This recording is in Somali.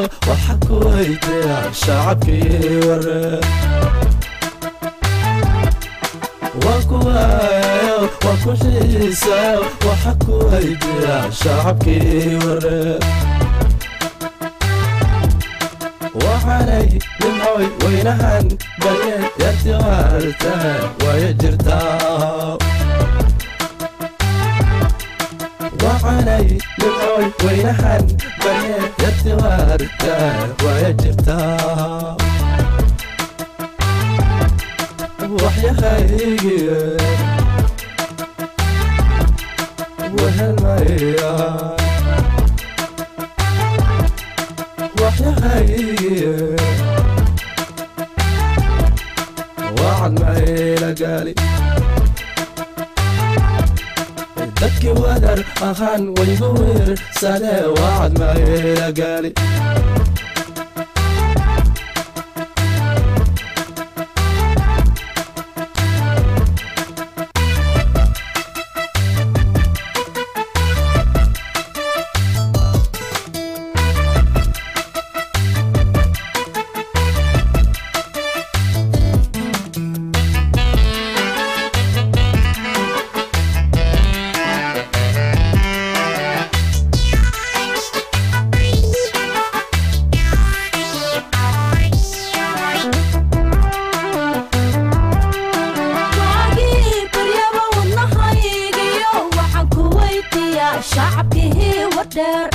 الدماغ وحكويت الشعب كيور وكوايو وكوشيساو وحكويت الشعب كيور وحني لمعوي وينهن بيت يرتغالتها ويجرتها waxaanay nimcoy weynahan baryeen yartiqaalta waya jirtaa waxaanay nimcoy weynahan baryeen yartiqaalta waya jirtaa waxyahaygiye wahelmaya waxyahaygiye wacad mayla gaali dadkii wadar ahaan waygu wiirsade wacad mayla gaali shacabkihii wadheer